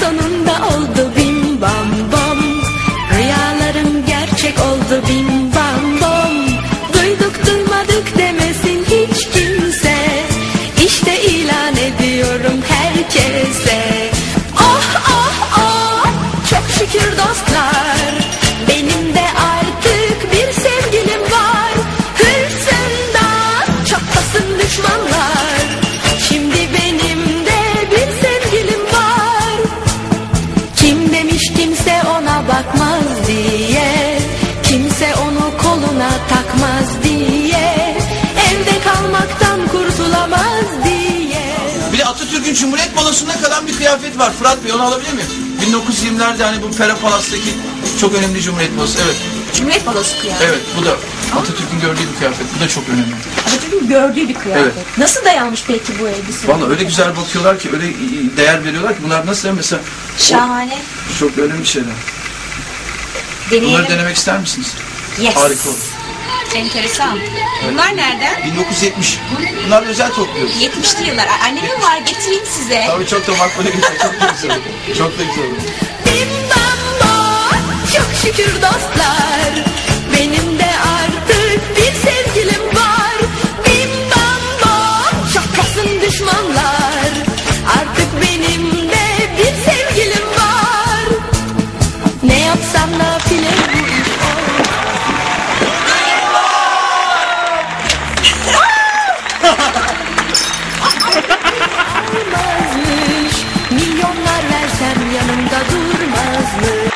sonunda oldu bim bam bom. Rüyalarım gerçek oldu bim bam bom. Duyduk duymadık demesin onu koluna takmaz diye Evde kalmaktan kurtulamaz diye Bir de Atatürk'ün Cumhuriyet balosunda kalan bir kıyafet var. Fırat Bey onu alabilir miyim? 1920'lerde hani bu Pera Palas'taki çok önemli Cumhuriyet balosu. Evet, Cumhuriyet balosu kıyafet. evet bu da Atatürk'ün gördüğü bir kıyafet. Bu da çok önemli. Atatürk'ün gördüğü bir kıyafet. Evet. Nasıl dayanmış peki bu elbise? Vallahi öyle güzel bakıyorlar ki, öyle değer veriyorlar ki bunlar nasıl mesela Şahane. çok önemli şeyler. Bunları Deneyelim. denemek ister misiniz? Yes. Harika olur. Enteresan. Bunlar nereden? 1970. Bunlar özel topluyoruz. 70'li yıllar. Annemin var getireyim size. Tabii çok da makbule geçer. Çok da güzel. Çok da güzel olur. Bim bam bom çok şükür dostlar yanında durmaz mı?